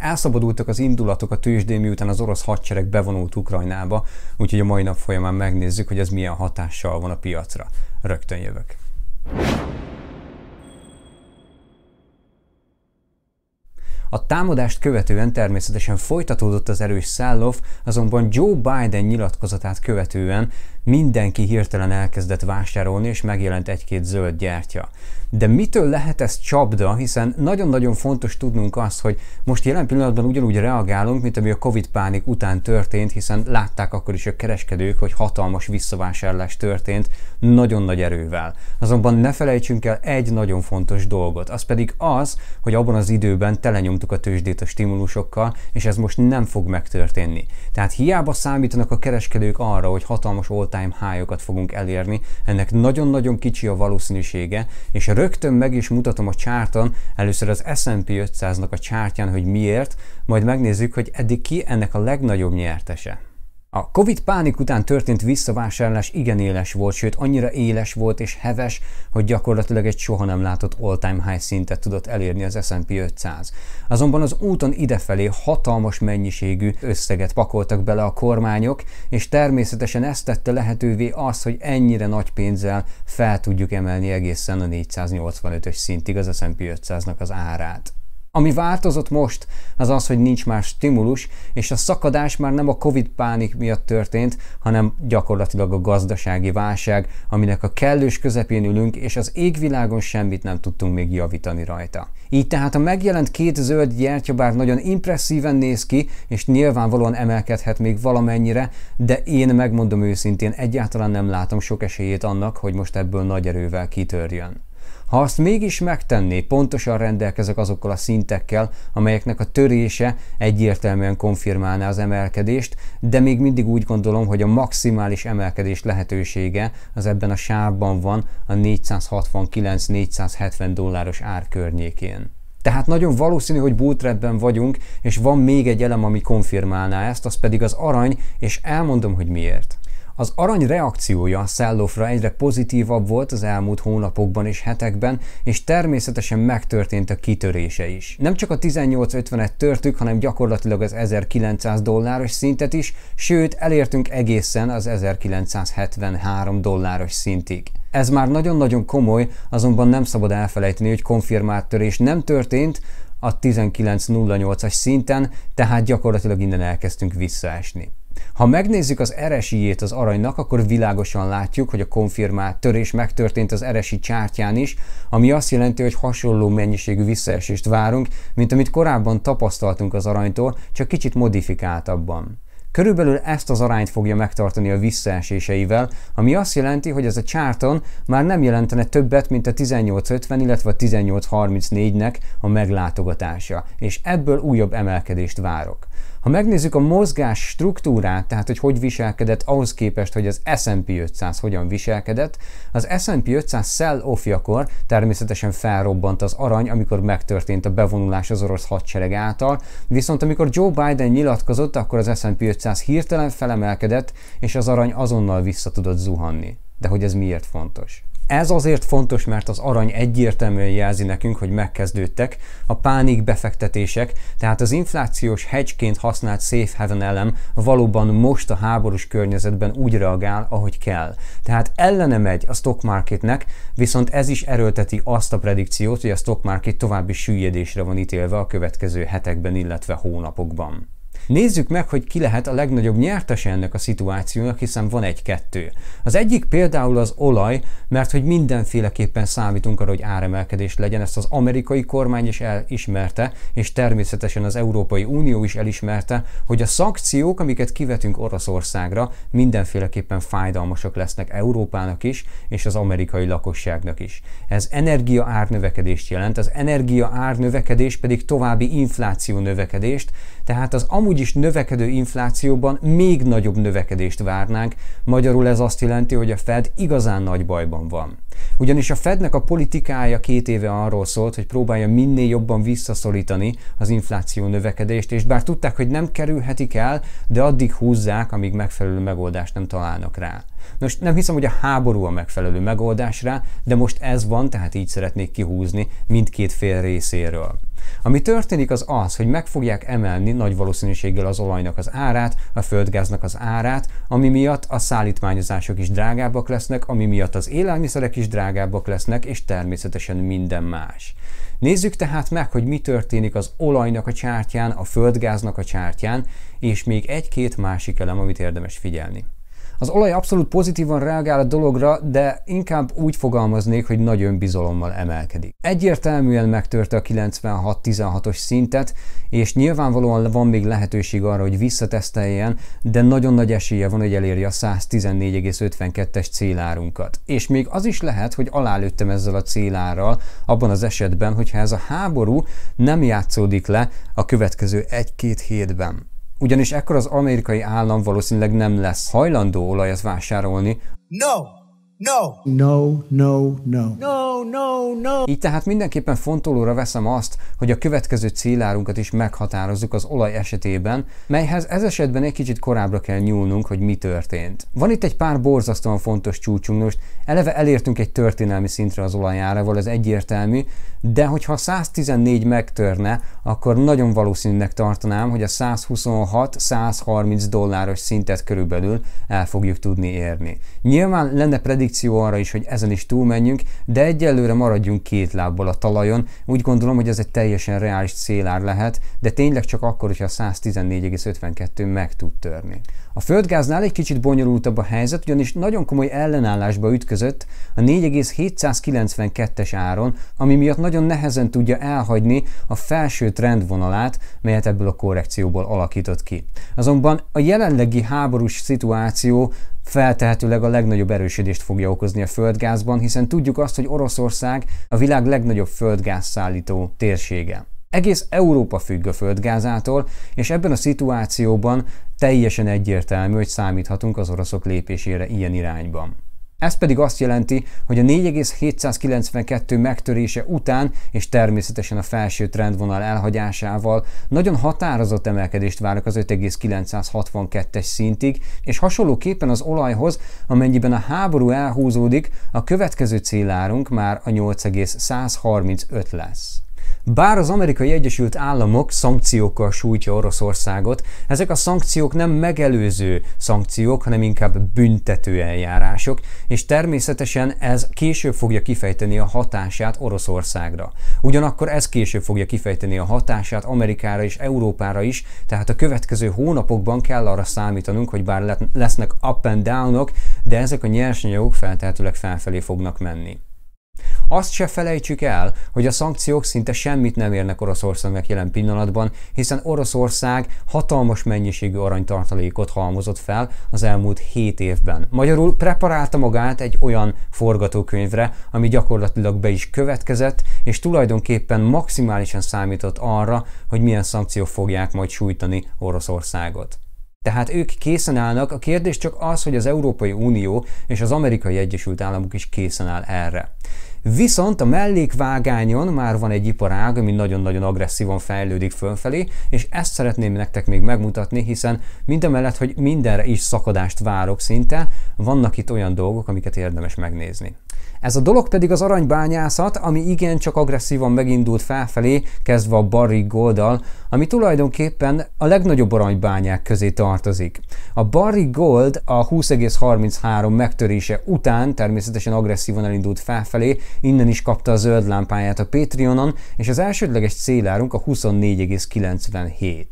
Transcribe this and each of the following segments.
Elszabadultak az indulatok a tőzsdén, miután az orosz hadsereg bevonult Ukrajnába, úgyhogy a mai nap folyamán megnézzük, hogy ez milyen hatással van a piacra. Rögtön jövök. A támadást követően természetesen folytatódott az erős sell azonban Joe Biden nyilatkozatát követően mindenki hirtelen elkezdett vásárolni, és megjelent egy-két zöld gyertya. De mitől lehet ez csapda, hiszen nagyon-nagyon fontos tudnunk azt, hogy most jelen pillanatban ugyanúgy reagálunk, mint ami a Covid pánik után történt, hiszen látták akkor is a kereskedők, hogy hatalmas visszavásárlás történt nagyon nagy erővel. Azonban ne felejtsünk el egy nagyon fontos dolgot, az pedig az, hogy abban az időben telenyomtuk a tőzsdét a stimulusokkal, és ez most nem fog megtörténni. Tehát hiába számítanak a kereskedők arra, hogy hatalmas all-time high-okat fogunk elérni, ennek nagyon-nagyon kicsi a valószínűsége, és rögtön meg is mutatom a csárton, először az S&P 500-nak a csártyán, hogy miért, majd megnézzük, hogy eddig ki ennek a legnagyobb nyertese. A Covid pánik után történt visszavásárlás igen éles volt, sőt annyira éles volt és heves, hogy gyakorlatilag egy soha nem látott all-time high szintet tudott elérni az S&P 500. Azonban az úton idefelé hatalmas mennyiségű összeget pakoltak bele a kormányok, és természetesen ezt tette lehetővé az, hogy ennyire nagy pénzzel fel tudjuk emelni egészen a 485-ös szintig az S&P 500-nak az árát. Ami változott most, az az, hogy nincs más stimulus, és a szakadás már nem a Covid pánik miatt történt, hanem gyakorlatilag a gazdasági válság, aminek a kellős közepén ülünk, és az égvilágon semmit nem tudtunk még javítani rajta. Így tehát a megjelent két zöld gyertya bár nagyon impresszíven néz ki, és nyilvánvalóan emelkedhet még valamennyire, de én megmondom őszintén, egyáltalán nem látom sok esélyét annak, hogy most ebből nagy erővel kitörjön. Ha azt mégis megtenné, pontosan rendelkezek azokkal a szintekkel, amelyeknek a törése egyértelműen konfirmálná az emelkedést, de még mindig úgy gondolom, hogy a maximális emelkedés lehetősége az ebben a sávban van a 469-470 dolláros ár környékén. Tehát nagyon valószínű, hogy bulltrapben vagyunk, és van még egy elem, ami konfirmálná ezt, az pedig az arany, és elmondom, hogy miért. Az arany reakciója Szellófra egyre pozitívabb volt az elmúlt hónapokban és hetekben, és természetesen megtörtént a kitörése is. Nem csak a 1850-et törtük, hanem gyakorlatilag az 1900 dolláros szintet is, sőt elértünk egészen az 1973 dolláros szintig. Ez már nagyon-nagyon komoly, azonban nem szabad elfelejteni, hogy konfirmált törés nem történt, a 1908-as szinten, tehát gyakorlatilag innen elkezdtünk visszaesni. Ha megnézzük az RSI-ét az aranynak, akkor világosan látjuk, hogy a konfirmált törés megtörtént az RSI csártyán is, ami azt jelenti, hogy hasonló mennyiségű visszaesést várunk, mint amit korábban tapasztaltunk az aranytól, csak kicsit modifikáltabban. Körülbelül ezt az arányt fogja megtartani a visszaeséseivel, ami azt jelenti, hogy ez a csárton már nem jelentene többet, mint a 1850, illetve a 1834-nek a meglátogatása, és ebből újabb emelkedést várok. Ha megnézzük a mozgás struktúrát, tehát hogy hogy viselkedett ahhoz képest, hogy az S&P 500 hogyan viselkedett, az S&P 500 sell offjakor természetesen felrobbant az arany, amikor megtörtént a bevonulás az orosz hadsereg által, viszont amikor Joe Biden nyilatkozott, akkor az S&P 500 hirtelen felemelkedett, és az arany azonnal vissza tudott zuhanni. De hogy ez miért fontos? Ez azért fontos, mert az arany egyértelműen jelzi nekünk, hogy megkezdődtek a pánik befektetések, tehát az inflációs hedgeként használt safe haven elem valóban most a háborús környezetben úgy reagál, ahogy kell. Tehát ellene megy a stock marketnek, viszont ez is erőlteti azt a predikciót, hogy a stock market további süllyedésre van ítélve a következő hetekben, illetve hónapokban. Nézzük meg, hogy ki lehet a legnagyobb nyertese ennek a szituációnak, hiszen van egy-kettő. Az egyik például az olaj, mert hogy mindenféleképpen számítunk arra, hogy áremelkedés legyen, ezt az amerikai kormány is elismerte, és természetesen az Európai Unió is elismerte, hogy a szankciók, amiket kivetünk Oroszországra, mindenféleképpen fájdalmasak lesznek Európának is, és az amerikai lakosságnak is. Ez energia árnövekedést jelent, az energia árnövekedés pedig további infláció növekedést, tehát az amúgy is növekedő inflációban még nagyobb növekedést várnánk, magyarul ez azt jelenti, hogy a Fed igazán nagy bajban van. Ugyanis a Fednek a politikája két éve arról szólt, hogy próbálja minél jobban visszaszorítani az infláció növekedést, és bár tudták, hogy nem kerülhetik el, de addig húzzák, amíg megfelelő megoldást nem találnak rá. Most nem hiszem, hogy a háború a megfelelő megoldás rá, de most ez van, tehát így szeretnék kihúzni mindkét fél részéről. Ami történik az az, hogy meg fogják emelni nagy valószínűséggel az olajnak az árát, a földgáznak az árát, ami miatt a szállítmányozások is drágábbak lesznek, ami miatt az élelmiszerek is drágábbak lesznek, és természetesen minden más. Nézzük tehát meg, hogy mi történik az olajnak a csártyán, a földgáznak a csártyán, és még egy-két másik elem, amit érdemes figyelni. Az olaj abszolút pozitívan reagál a dologra, de inkább úgy fogalmaznék, hogy nagy önbizalommal emelkedik. Egyértelműen megtörte a 96-16-os szintet, és nyilvánvalóan van még lehetőség arra, hogy visszateszteljen, de nagyon nagy esélye van, hogy eléri a 114,52-es célárunkat. És még az is lehet, hogy alálőttem ezzel a célárral, abban az esetben, hogyha ez a háború nem játszódik le a következő egy-két hétben ugyanis ekkor az amerikai állam valószínűleg nem lesz hajlandó olajat vásárolni. No! No. No, no, no. No, no, no. Így tehát mindenképpen fontolóra veszem azt, hogy a következő célárunkat is meghatározzuk az olaj esetében, melyhez ez esetben egy kicsit korábbra kell nyúlnunk, hogy mi történt. Van itt egy pár borzasztóan fontos csúcsunk, most eleve elértünk egy történelmi szintre az olajárával, ez egyértelmű, de hogyha 114 megtörne, akkor nagyon valószínűnek tartanám, hogy a 126-130 dolláros szintet körülbelül el fogjuk tudni érni. Nyilván lenne predik ambíció arra is, hogy ezen is túlmenjünk, de egyelőre maradjunk két lábbal a talajon. Úgy gondolom, hogy ez egy teljesen reális célár lehet, de tényleg csak akkor, hogyha a 114,52 meg tud törni. A földgáznál egy kicsit bonyolultabb a helyzet, ugyanis nagyon komoly ellenállásba ütközött a 4,792-es áron, ami miatt nagyon nehezen tudja elhagyni a felső trendvonalát, melyet ebből a korrekcióból alakított ki. Azonban a jelenlegi háborús szituáció feltehetőleg a legnagyobb erősödést fogja okozni a földgázban, hiszen tudjuk azt, hogy Oroszország a világ legnagyobb földgázszállító térsége. Egész Európa függ a földgázától, és ebben a szituációban teljesen egyértelmű, hogy számíthatunk az oroszok lépésére ilyen irányban. Ez pedig azt jelenti, hogy a 4,792 megtörése után, és természetesen a felső trendvonal elhagyásával nagyon határozott emelkedést várok az 5,962-es szintig, és hasonlóképpen az olajhoz, amennyiben a háború elhúzódik, a következő célárunk már a 8,135 lesz. Bár az amerikai Egyesült Államok szankciókkal sújtja Oroszországot, ezek a szankciók nem megelőző szankciók, hanem inkább büntető eljárások, és természetesen ez később fogja kifejteni a hatását Oroszországra. Ugyanakkor ez később fogja kifejteni a hatását Amerikára és Európára is, tehát a következő hónapokban kell arra számítanunk, hogy bár lesznek up and downok, de ezek a nyersanyagok feltehetőleg felfelé fognak menni. Azt se felejtsük el, hogy a szankciók szinte semmit nem érnek Oroszországnak jelen pillanatban, hiszen Oroszország hatalmas mennyiségű aranytartalékot halmozott fel az elmúlt 7 évben. Magyarul preparálta magát egy olyan forgatókönyvre, ami gyakorlatilag be is következett, és tulajdonképpen maximálisan számított arra, hogy milyen szankciók fogják majd sújtani Oroszországot. Tehát ők készen állnak, a kérdés csak az, hogy az Európai Unió és az Amerikai Egyesült Államok is készen áll erre. Viszont a mellékvágányon már van egy iparág, ami nagyon-nagyon agresszívan fejlődik fölfelé, és ezt szeretném nektek még megmutatni, hiszen mindemellett, hogy mindenre is szakadást várok szinte, vannak itt olyan dolgok, amiket érdemes megnézni. Ez a dolog pedig az aranybányászat, ami igencsak agresszívan megindult felfelé, kezdve a Barrick Golddal, ami tulajdonképpen a legnagyobb aranybányák közé tartozik. A Barrick Gold a 20,33 megtörése után természetesen agresszívan elindult felfelé, innen is kapta a zöld lámpáját a Patreonon, és az elsődleges célárunk a 24,97.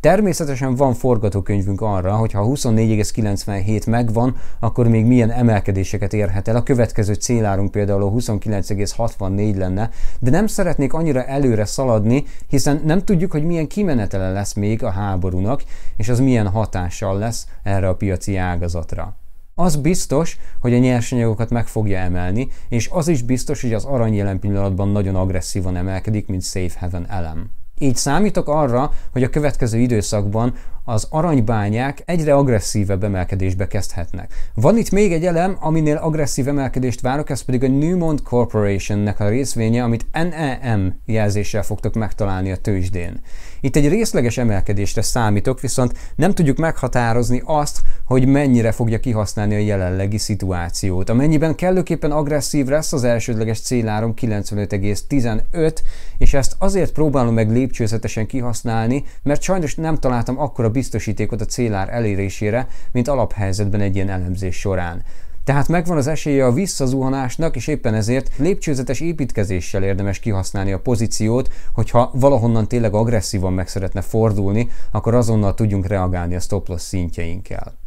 Természetesen van forgatókönyvünk arra, hogy ha 24,97 megvan, akkor még milyen emelkedéseket érhet el. A következő célárunk például 29,64 lenne, de nem szeretnék annyira előre szaladni, hiszen nem tudjuk, hogy milyen kimenetele lesz még a háborúnak, és az milyen hatással lesz erre a piaci ágazatra. Az biztos, hogy a nyersanyagokat meg fogja emelni, és az is biztos, hogy az arany jelen pillanatban nagyon agresszívan emelkedik, mint Safe Haven elem. Így számítok arra, hogy a következő időszakban az aranybányák egyre agresszívebb emelkedésbe kezdhetnek. Van itt még egy elem, aminél agresszív emelkedést várok, ez pedig a Newmont Corporation-nek a részvénye, amit NEM jelzéssel fogtok megtalálni a tőzsdén. Itt egy részleges emelkedésre számítok, viszont nem tudjuk meghatározni azt, hogy mennyire fogja kihasználni a jelenlegi szituációt. Amennyiben kellőképpen agresszív lesz az elsődleges célárom 95,15, és ezt azért próbálom meg lépcsőzetesen kihasználni, mert sajnos nem találtam akkora biztosítékot a célár elérésére, mint alaphelyzetben egy ilyen elemzés során. Tehát megvan az esélye a visszazuhanásnak, és éppen ezért lépcsőzetes építkezéssel érdemes kihasználni a pozíciót, hogyha valahonnan tényleg agresszívan meg szeretne fordulni, akkor azonnal tudjunk reagálni a stop loss szintjeinkkel.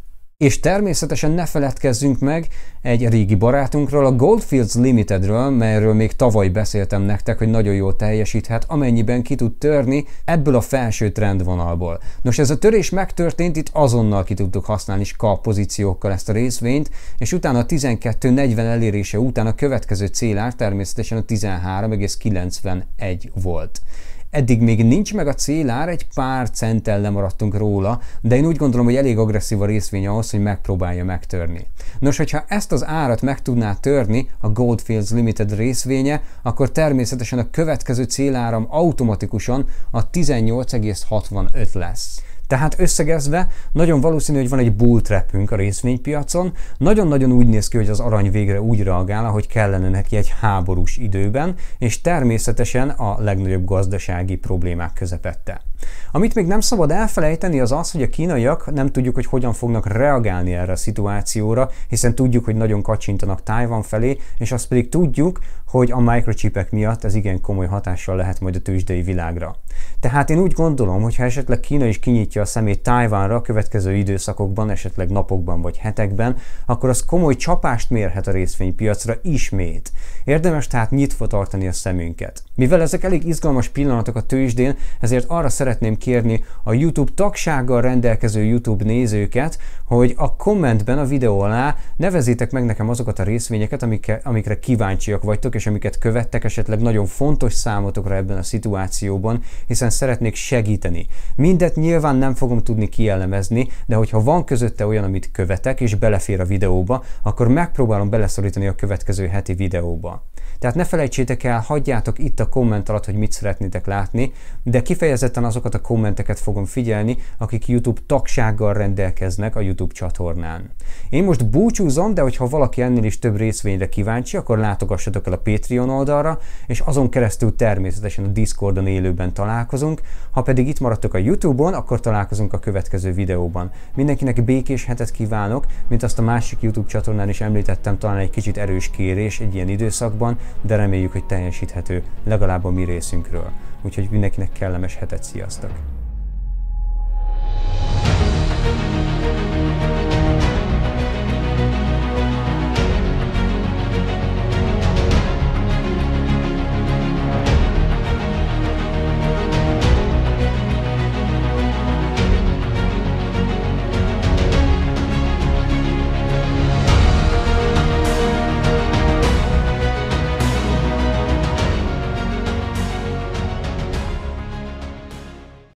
És természetesen ne feledkezzünk meg egy régi barátunkról, a Goldfields Limitedről, melyről még tavaly beszéltem nektek, hogy nagyon jól teljesíthet, amennyiben ki tud törni ebből a felső trendvonalból. Nos, ez a törés megtörtént, itt azonnal ki tudtuk használni skap pozíciókkal ezt a részvényt, és utána a 12.40 elérése után a következő célár természetesen a 13,91 volt. Eddig még nincs meg a célár, egy pár centtel lemaradtunk róla, de én úgy gondolom, hogy elég agresszív a részvény ahhoz, hogy megpróbálja megtörni. Nos, hogyha ezt az árat meg tudná törni a Goldfields Limited részvénye, akkor természetesen a következő céláram automatikusan a 18,65 lesz. Tehát összegezve, nagyon valószínű, hogy van egy bull trapünk a részvénypiacon, nagyon-nagyon úgy néz ki, hogy az arany végre úgy reagál, ahogy kellene neki egy háborús időben, és természetesen a legnagyobb gazdasági problémák közepette. Amit még nem szabad elfelejteni az az, hogy a kínaiak nem tudjuk, hogy hogyan fognak reagálni erre a szituációra, hiszen tudjuk, hogy nagyon kacsintanak Tájvan felé, és azt pedig tudjuk, hogy a microchipek miatt ez igen komoly hatással lehet majd a tőzsdei világra. Tehát én úgy gondolom, hogy ha esetleg Kína is kinyitja a szemét Tájvánra a következő időszakokban, esetleg napokban vagy hetekben, akkor az komoly csapást mérhet a részvénypiacra ismét. Érdemes tehát nyitva tartani a szemünket. Mivel ezek elég izgalmas pillanatok a tőzsdén, ezért arra szeretném kérni a YouTube tagsággal rendelkező YouTube nézőket, hogy a kommentben a videó alá nevezétek meg nekem azokat a részvényeket, amikre, amikre kíváncsiak vagytok, és amiket követtek, esetleg nagyon fontos számotokra ebben a szituációban, hiszen szeretnék segíteni. Mindet nyilván nem fogom tudni kielemezni, de hogyha van közötte olyan, amit követek, és belefér a videóba, akkor megpróbálom beleszorítani a következő heti videóba. Tehát ne felejtsétek el, hagyjátok itt a komment alatt, hogy mit szeretnétek látni, de kifejezetten azokat a kommenteket fogom figyelni, akik YouTube tagsággal rendelkeznek a YouTube csatornán. Én most búcsúzom, de hogyha valaki ennél is több részvényre kíváncsi, akkor látogassatok el a Patreon oldalra, és azon keresztül természetesen a Discordon élőben találkozunk. Ha pedig itt maradtok a YouTube-on, akkor találkozunk a következő videóban. Mindenkinek békés hetet kívánok, mint azt a másik YouTube csatornán is említettem, talán egy kicsit erős kérés egy ilyen időszakban, de reméljük, hogy teljesíthető legalább a mi részünkről. Úgyhogy mindenkinek kellemes hetet, sziasztok!